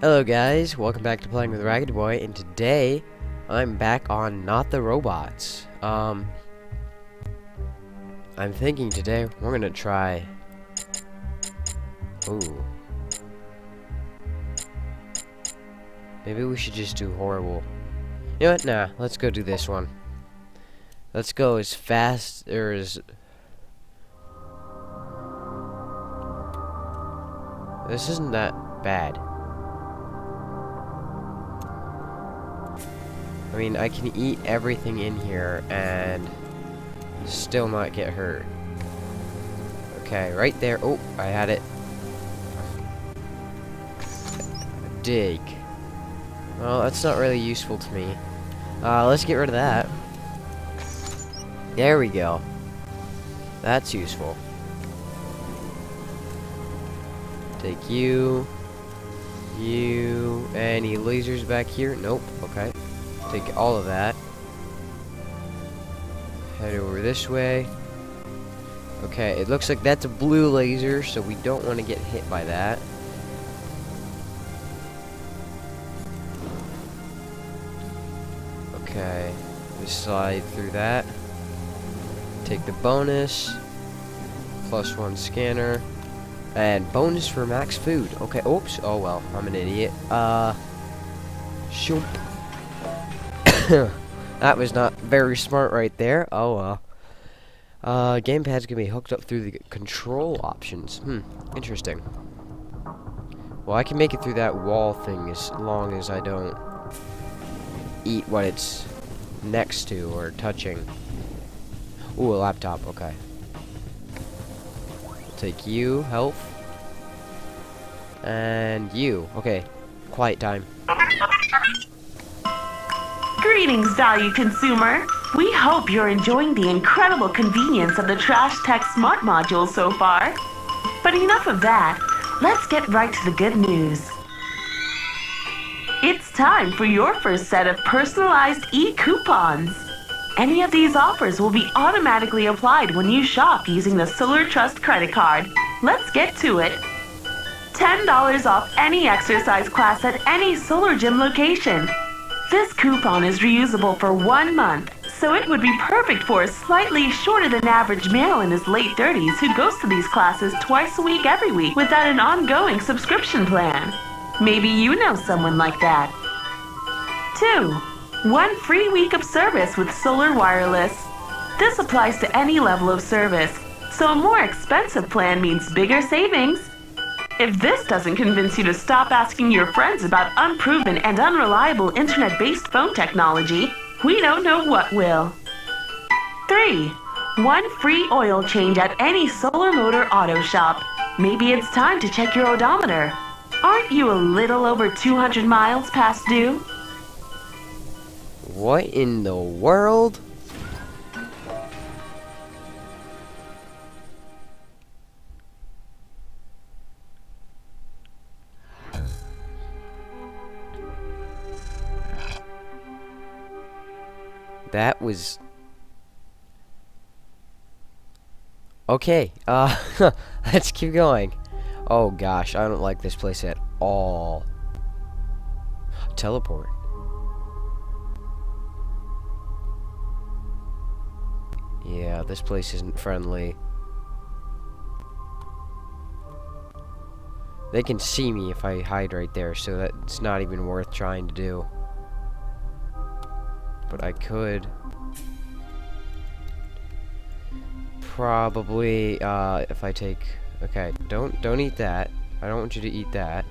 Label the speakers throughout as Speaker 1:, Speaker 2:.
Speaker 1: Hello guys, welcome back to Playing with Ragged Boy, and today I'm back on Not the Robots. Um, I'm thinking today we're gonna try. Ooh. Maybe we should just do horrible. You know what? Nah, let's go do this one. Let's go as fast or as. This isn't that bad. I mean, I can eat everything in here and still not get hurt. Okay, right there. Oh, I had it. Dig. Well, that's not really useful to me. Uh, let's get rid of that. There we go. That's useful. Take you. You. Any lasers back here? Nope. Okay. Take all of that. Head over this way. Okay, it looks like that's a blue laser, so we don't want to get hit by that. Okay, we slide through that. Take the bonus. Plus one scanner. And bonus for max food. Okay, oops. Oh well, I'm an idiot. Uh, shoop. that was not very smart right there. Oh well. Uh, gamepad's gonna be hooked up through the control options. Hmm, interesting. Well, I can make it through that wall thing as long as I don't eat what it's next to or touching. Ooh, a laptop, okay. take you, health. And you. Okay, quiet time.
Speaker 2: Greetings, value consumer. We hope you're enjoying the incredible convenience of the Trash Tech Smart Module so far. But enough of that. Let's get right to the good news. It's time for your first set of personalized e-coupons. Any of these offers will be automatically applied when you shop using the Solar Trust credit card. Let's get to it. $10 off any exercise class at any Solar Gym location. This coupon is reusable for one month, so it would be perfect for a slightly shorter than average male in his late 30s who goes to these classes twice a week every week without an ongoing subscription plan. Maybe you know someone like that. 2. One free week of service with Solar Wireless. This applies to any level of service, so a more expensive plan means bigger savings. If this doesn't convince you to stop asking your friends about unproven and unreliable internet-based phone technology, we don't know what will. 3. One free oil change at any solar motor auto shop. Maybe it's time to check your odometer. Aren't you a little over 200 miles past due?
Speaker 1: What in the world? That was... Okay, uh, let's keep going. Oh gosh, I don't like this place at all. Teleport. Yeah, this place isn't friendly. They can see me if I hide right there, so that's not even worth trying to do. But I could... Probably, uh, if I take... Okay, don't, don't eat that. I don't want you to eat that.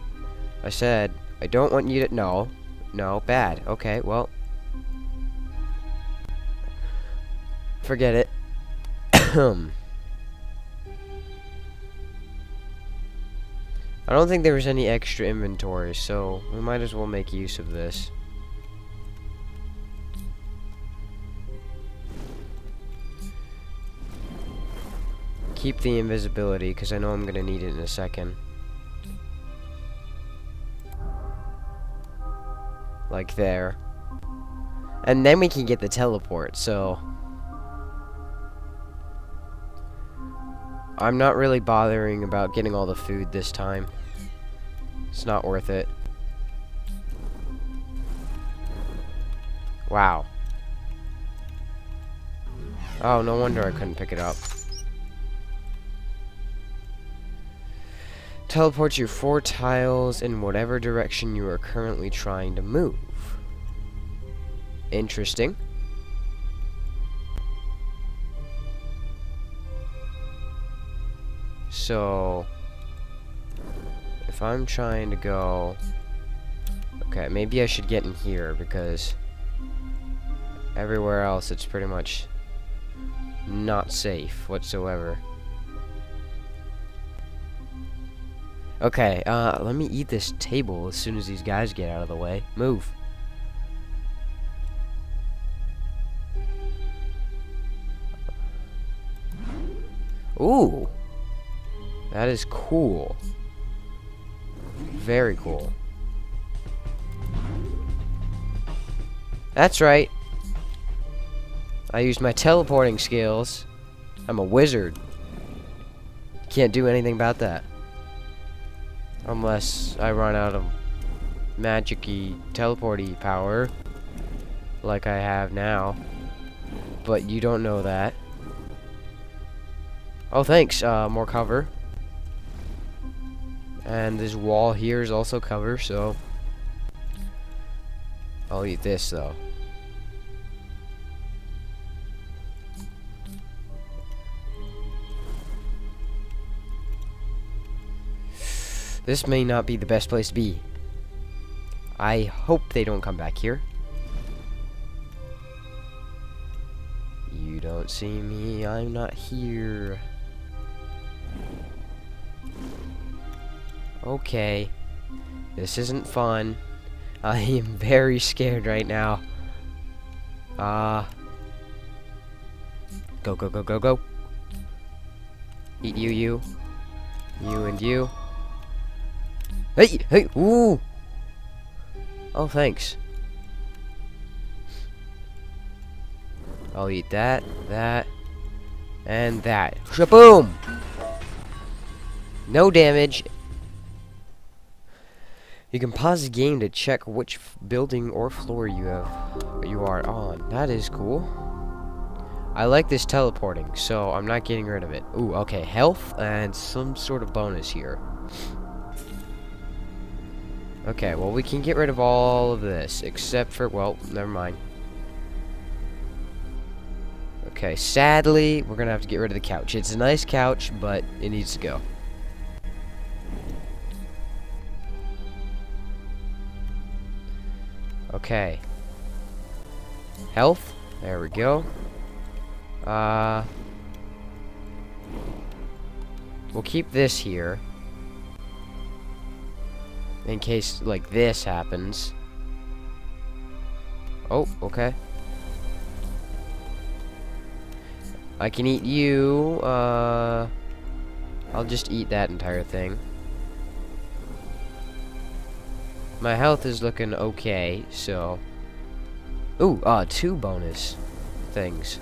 Speaker 1: I said, I don't want you to... No. No, bad. Okay, well... Forget it. I don't think there was any extra inventory, so we might as well make use of this. keep the invisibility, because I know I'm going to need it in a second. Like there. And then we can get the teleport, so... I'm not really bothering about getting all the food this time. It's not worth it. Wow. Oh, no wonder I couldn't pick it up. Teleport you four tiles in whatever direction you are currently trying to move. Interesting. So, if I'm trying to go... Okay, maybe I should get in here because everywhere else it's pretty much not safe whatsoever. Okay, uh, let me eat this table as soon as these guys get out of the way. Move. Ooh. That is cool. Very cool. That's right. I used my teleporting skills. I'm a wizard. Can't do anything about that. Unless I run out of magic-y, teleport-y power. Like I have now. But you don't know that. Oh, thanks. Uh, more cover. And this wall here is also cover, so... I'll eat this, though. This may not be the best place to be. I hope they don't come back here. You don't see me, I'm not here. Okay. This isn't fun. I am very scared right now. Ah. Uh, go, go, go, go, go. Eat you, you. You and you. Hey, hey, ooh. Oh, thanks. I'll eat that, that, and that. Shaboom! No damage. You can pause the game to check which building or floor you have you are on. That is cool. I like this teleporting, so I'm not getting rid of it. Ooh, okay, health and some sort of bonus here. Okay, well, we can get rid of all of this, except for, well, never mind. Okay, sadly, we're going to have to get rid of the couch. It's a nice couch, but it needs to go. Okay. Health. There we go. Uh, we'll keep this here in case like this happens. Oh, okay. I can eat you, uh... I'll just eat that entire thing. My health is looking okay, so... Ooh, uh, two bonus things.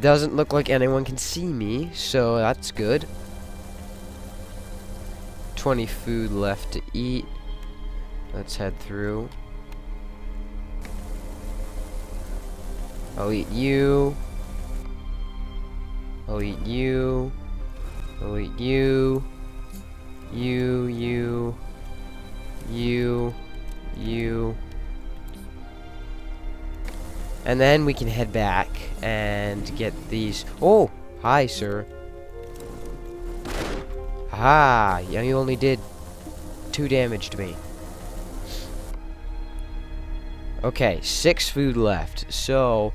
Speaker 1: Doesn't look like anyone can see me, so that's good. 20 food left to eat. Let's head through. I'll eat you. I'll eat you. I'll eat you. You, you. You. You. And then we can head back and get these. Oh! Hi, sir. Aha! You only did two damage to me. Okay, six food left. So,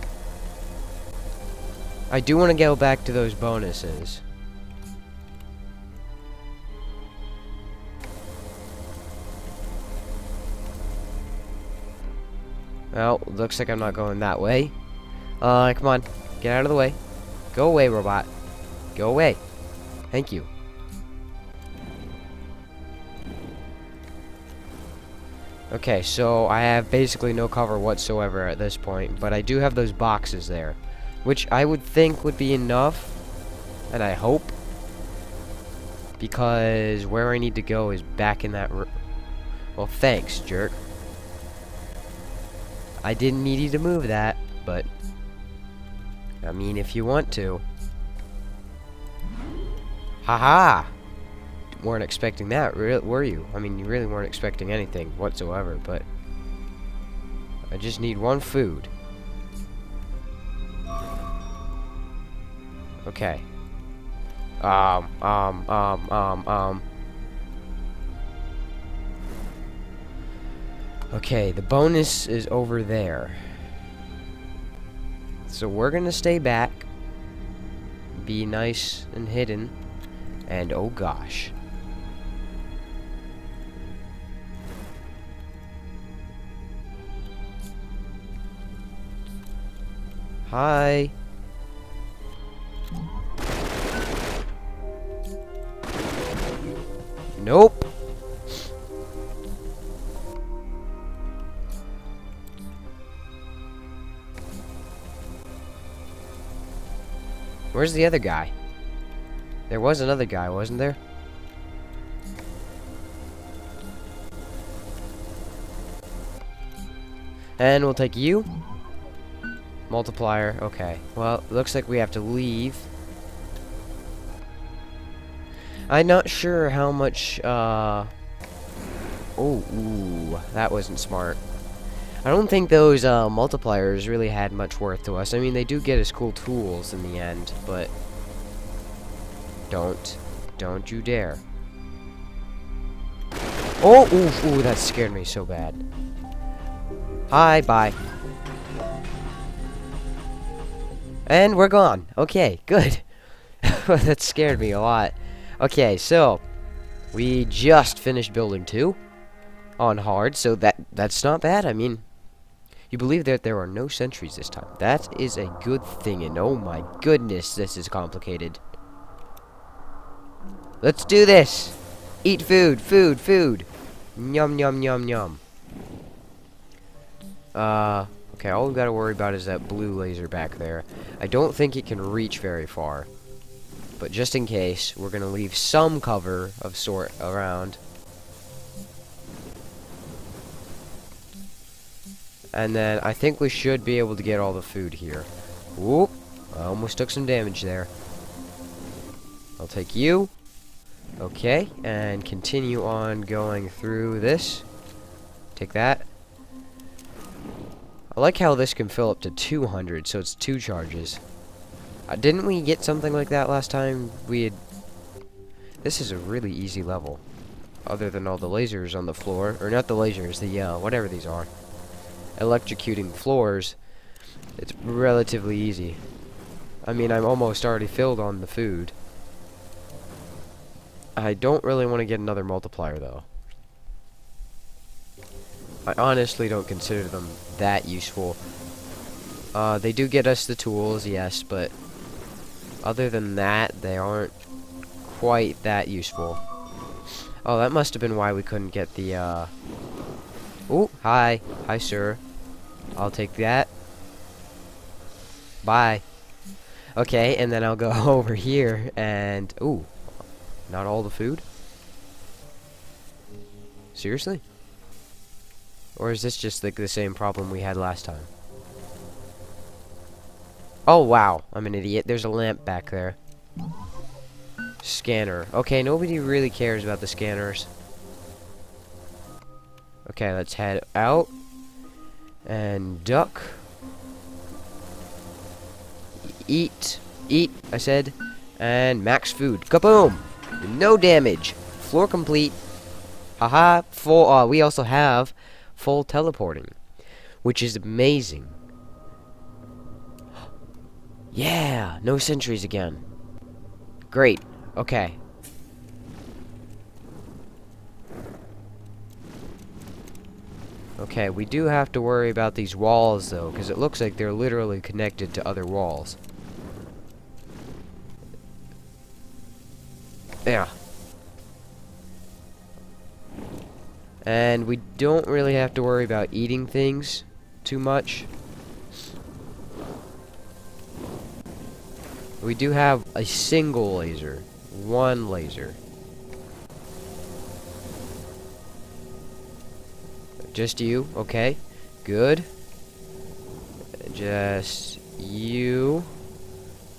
Speaker 1: I do want to go back to those bonuses. Well, looks like I'm not going that way. Uh, come on. Get out of the way. Go away, robot. Go away. Thank you. Okay, so I have basically no cover whatsoever at this point, but I do have those boxes there, which I would think would be enough, and I hope, because where I need to go is back in that room. Well, thanks, jerk. I didn't need you to move that, but... I mean, if you want to. Haha! -ha! Weren't expecting that, were you? I mean, you really weren't expecting anything whatsoever, but... I just need one food. Okay. Um, um, um, um, um. Okay, the bonus is over there. So we're gonna stay back. Be nice and hidden. And oh gosh. Hi. Nope. Where's the other guy? There was another guy, wasn't there? And we'll take you. Multiplier, okay. Well, looks like we have to leave. I'm not sure how much, uh... Oh, ooh, that wasn't smart. I don't think those uh, multipliers really had much worth to us. I mean, they do get us cool tools in the end, but... Don't. Don't you dare. Oh, ooh, ooh, that scared me so bad. Hi, bye. And we're gone. Okay, good. that scared me a lot. Okay, so we just finished building two on hard, so that that's not bad. I mean, you believe that there are no sentries this time. That is a good thing, and oh my goodness, this is complicated. Let's do this! Eat food, food, food! Yum, yum, yum, yum. Uh, okay, all we've got to worry about is that blue laser back there. I don't think it can reach very far. But just in case, we're going to leave some cover of sort around. And then I think we should be able to get all the food here. Whoop. I almost took some damage there. I'll take you. Okay, and continue on going through this. Take that. I like how this can fill up to 200, so it's two charges. Uh, didn't we get something like that last time? We had... This is a really easy level. Other than all the lasers on the floor. Or not the lasers, the, uh, whatever these are electrocuting floors, it's relatively easy. I mean, I'm almost already filled on the food. I don't really want to get another multiplier, though. I honestly don't consider them that useful. Uh, they do get us the tools, yes, but other than that, they aren't quite that useful. Oh, that must have been why we couldn't get the, uh... Oh, hi. Hi, sir. I'll take that. Bye. Okay, and then I'll go over here and... Ooh. Not all the food? Seriously? Or is this just like the same problem we had last time? Oh, wow. I'm an idiot. There's a lamp back there. Scanner. Okay, nobody really cares about the scanners. Okay, let's head out. And duck. Eat. Eat, I said. And max food. Kaboom! No damage. Floor complete. Haha. Full. Uh, we also have full teleporting. Which is amazing. Yeah! No sentries again. Great. Okay. Okay, we do have to worry about these walls, though, because it looks like they're literally connected to other walls. Yeah. And we don't really have to worry about eating things too much. We do have a single laser. One laser. Just you, okay. Good. Just you.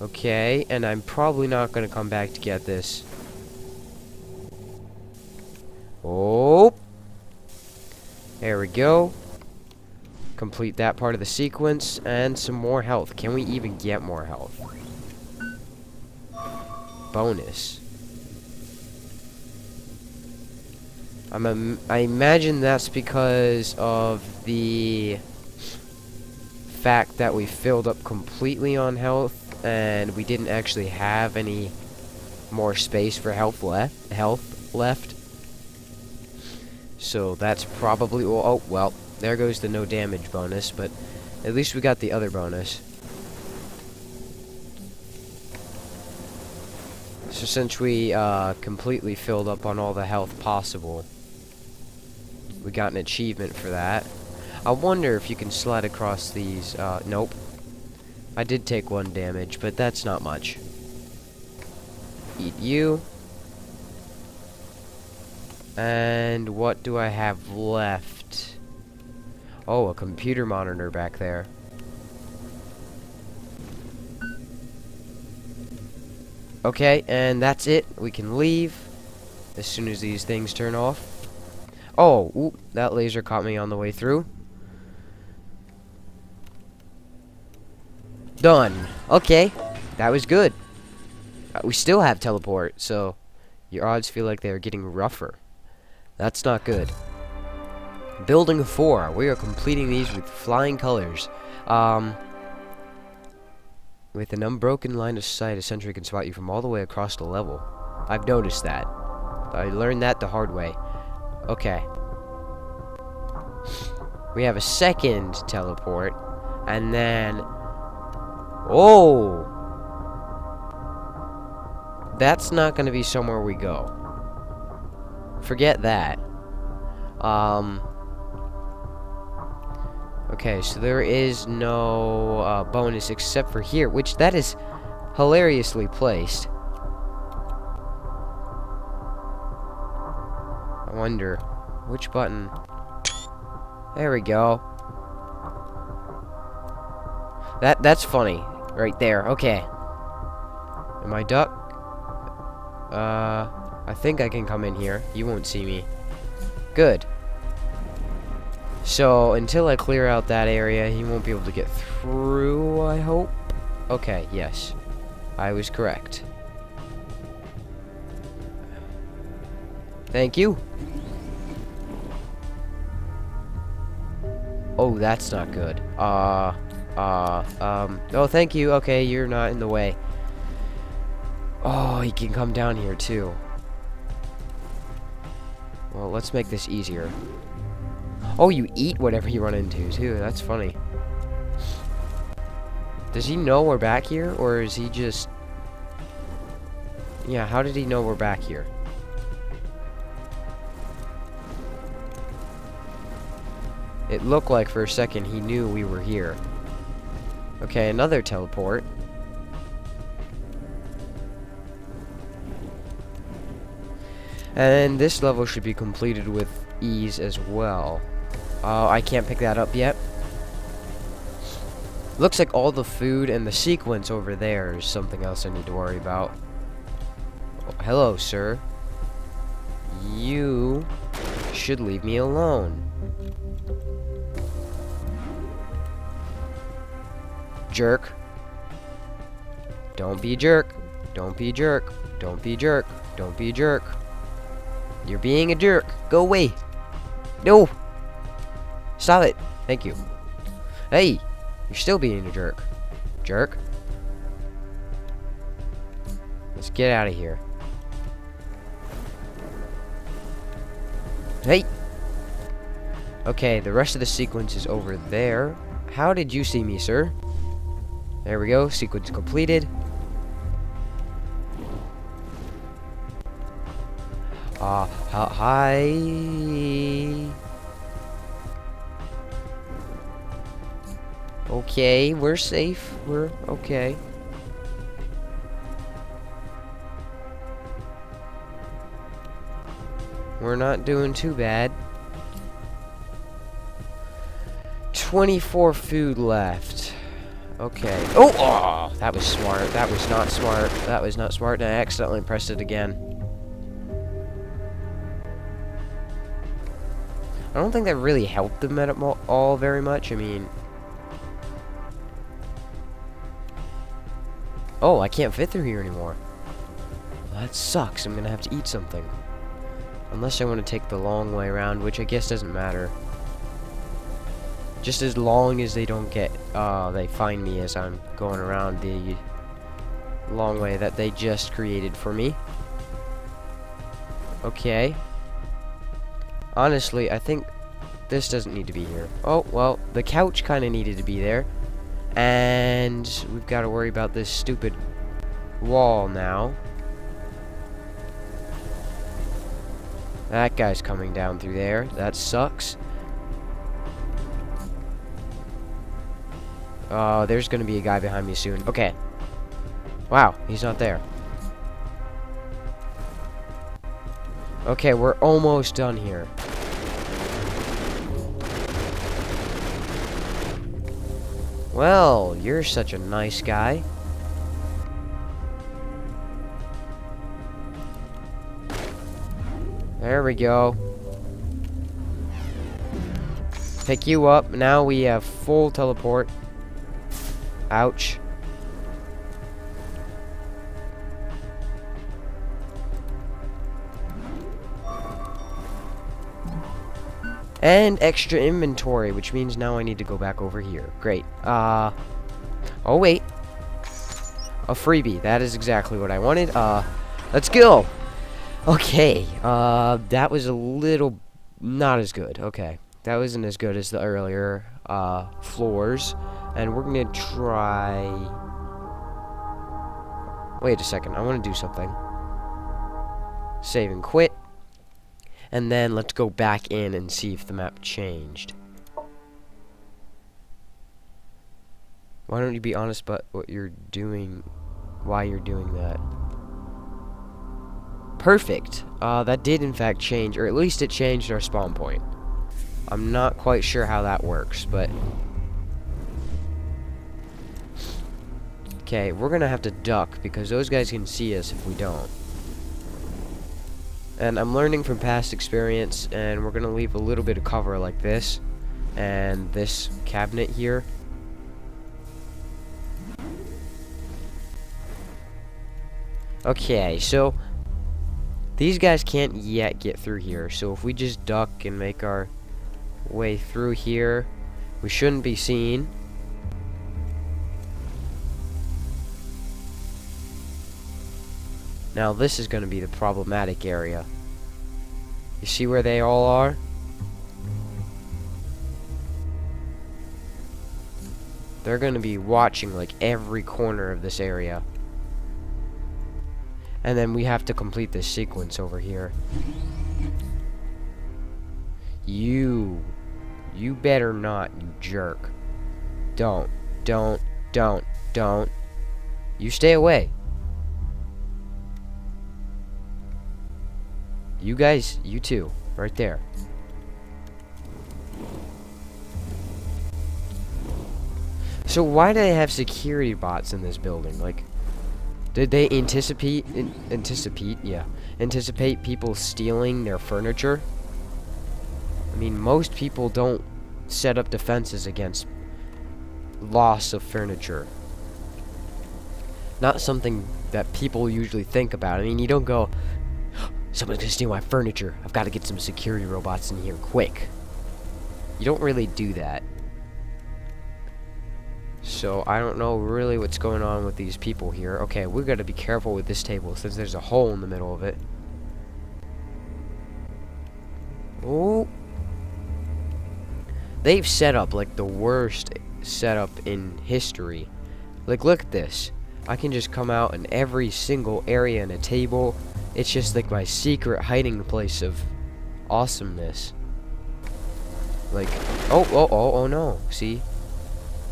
Speaker 1: Okay, and I'm probably not going to come back to get this. Oh! There we go. Complete that part of the sequence, and some more health. Can we even get more health? Bonus. I'm I imagine that's because of the fact that we filled up completely on health and we didn't actually have any more space for health left health left so that's probably oh well there goes the no damage bonus but at least we got the other bonus so since we uh, completely filled up on all the health possible we got an achievement for that. I wonder if you can slide across these. Uh, nope. I did take one damage, but that's not much. Eat you. And what do I have left? Oh, a computer monitor back there. Okay, and that's it. We can leave as soon as these things turn off. Oh, ooh, that laser caught me on the way through. Done. Okay, that was good. Uh, we still have teleport, so your odds feel like they're getting rougher. That's not good. Building 4. We are completing these with flying colors. Um, with an unbroken line of sight, a sentry can spot you from all the way across the level. I've noticed that. I learned that the hard way. Okay. We have a second teleport. And then... Oh! That's not going to be somewhere we go. Forget that. Um... Okay, so there is no uh, bonus except for here, which that is hilariously placed. I wonder which button. There we go. That that's funny right there. Okay. Am I duck? Uh, I think I can come in here. You won't see me. Good. So, until I clear out that area, he won't be able to get through, I hope. Okay, yes. I was correct. Thank you. Oh, that's not good. Uh, uh, um, oh, thank you. Okay, you're not in the way. Oh, he can come down here, too. Well, let's make this easier. Oh, you eat whatever you run into, too. That's funny. Does he know we're back here, or is he just... Yeah, how did he know we're back here? It looked like for a second he knew we were here. Okay, another teleport. And this level should be completed with ease as well. Uh, I can't pick that up yet. Looks like all the food and the sequence over there is something else I need to worry about. Oh, hello, sir. You should leave me alone. Jerk. Don't be jerk. Don't be jerk. Don't be jerk. Don't be jerk. You're being a jerk. Go away. No. Stop it. Thank you. Hey. You're still being a jerk. Jerk. Let's get out of here. Hey. Okay, the rest of the sequence is over there. How did you see me, sir? There we go, sequence completed. Uh, hi. Okay, we're safe. We're okay. We're not doing too bad. 24 food left. Okay. Oh, oh, that was smart. That was not smart. That was not smart, and I accidentally pressed it again. I don't think that really helped them at all very much. I mean... Oh, I can't fit through here anymore. That sucks. I'm gonna have to eat something. Unless I want to take the long way around, which I guess doesn't matter. Just as long as they don't get, uh, they find me as I'm going around the long way that they just created for me. Okay. Honestly, I think this doesn't need to be here. Oh, well, the couch kind of needed to be there. And we've got to worry about this stupid wall now. That guy's coming down through there. That sucks. Oh, there's going to be a guy behind me soon. Okay. Wow, he's not there. Okay, we're almost done here. Well, you're such a nice guy. There we go. Pick you up. Now we have full teleport. Ouch. And extra inventory, which means now I need to go back over here. Great. Uh, oh, wait. A freebie. That is exactly what I wanted. Uh, let's go. Okay. Uh, that was a little not as good. Okay. That wasn't as good as the earlier, uh, floors. And we're going to try... Wait a second. I want to do something. Save and quit. And then let's go back in and see if the map changed. Why don't you be honest about what you're doing, why you're doing that? Perfect. Uh, that did in fact change, or at least it changed our spawn point. I'm not quite sure how that works, but Okay, we're gonna have to duck because those guys can see us if we don't. And I'm learning from past experience, and we're gonna leave a little bit of cover like this, and this cabinet here. Okay, so these guys can't yet get through here, so if we just duck and make our way through here, we shouldn't be seen. Now this is going to be the problematic area. You see where they all are? They're going to be watching like every corner of this area. And then we have to complete this sequence over here. You. You better not, you jerk. Don't. Don't. Don't. Don't. You stay away. You guys, you too. Right there. So why do they have security bots in this building? Like, did they anticipate, in, anticipate, yeah, anticipate people stealing their furniture? I mean, most people don't set up defenses against loss of furniture. Not something that people usually think about. I mean, you don't go, Someone's gonna steal my furniture. I've got to get some security robots in here quick. You don't really do that. So, I don't know really what's going on with these people here. Okay, we got to be careful with this table since there's a hole in the middle of it. Oh. They've set up, like, the worst setup in history. Like, look at this. I can just come out in every single area in a table it's just like my secret hiding place of awesomeness. Like, oh, oh, oh, oh no, see?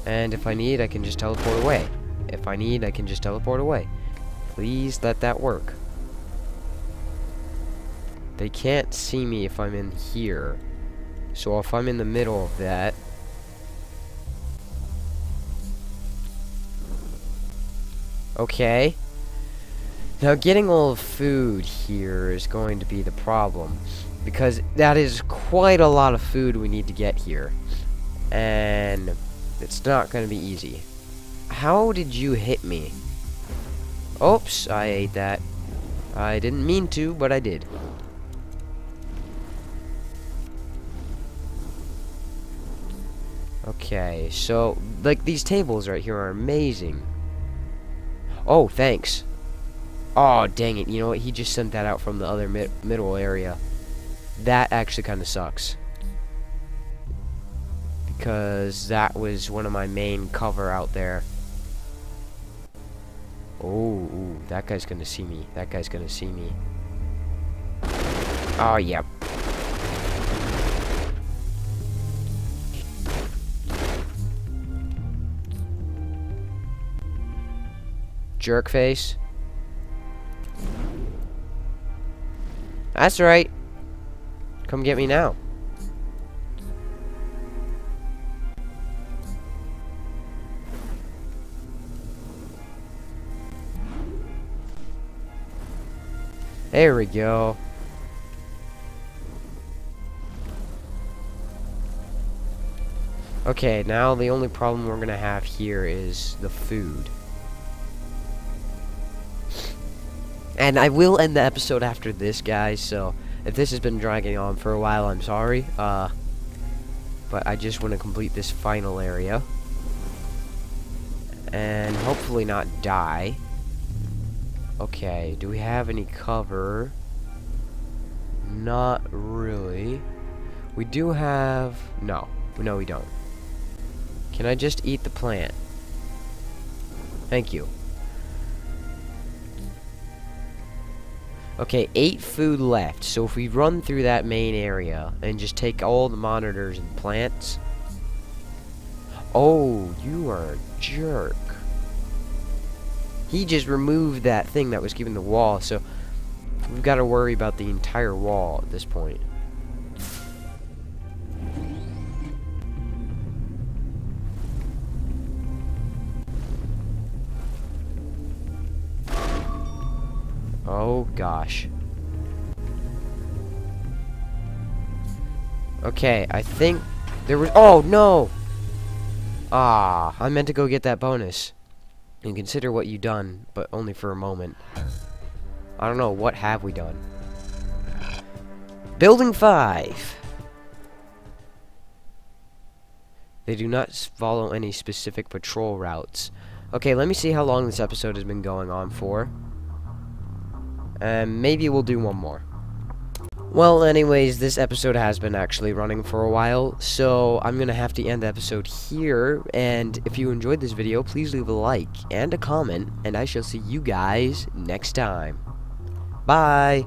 Speaker 1: And if I need, I can just teleport away. If I need, I can just teleport away. Please let that work. They can't see me if I'm in here. So if I'm in the middle of that... Okay. Now, getting all the food here is going to be the problem. Because that is quite a lot of food we need to get here. And it's not going to be easy. How did you hit me? Oops, I ate that. I didn't mean to, but I did. Okay, so, like, these tables right here are amazing. Oh, thanks. Oh, dang it. You know what? He just sent that out from the other mid middle area. That actually kind of sucks. Because that was one of my main cover out there. Oh, ooh, that guy's gonna see me. That guy's gonna see me. Oh, yep. Jerk face. That's right. Come get me now. There we go. Okay, now the only problem we're gonna have here is the food. And I will end the episode after this, guys, so if this has been dragging on for a while, I'm sorry. Uh, but I just want to complete this final area. And hopefully not die. Okay, do we have any cover? Not really. We do have... No. No, we don't. Can I just eat the plant? Thank you. Okay, eight food left. So if we run through that main area and just take all the monitors and plants. Oh, you are a jerk. He just removed that thing that was keeping the wall, so we've got to worry about the entire wall at this point. Oh gosh. Okay, I think there was- Oh, no! Ah, I meant to go get that bonus. And consider what you done, but only for a moment. I don't know, what have we done? Building 5! They do not follow any specific patrol routes. Okay, let me see how long this episode has been going on for. And maybe we'll do one more. Well, anyways, this episode has been actually running for a while, so I'm going to have to end the episode here, and if you enjoyed this video, please leave a like and a comment, and I shall see you guys next time. Bye!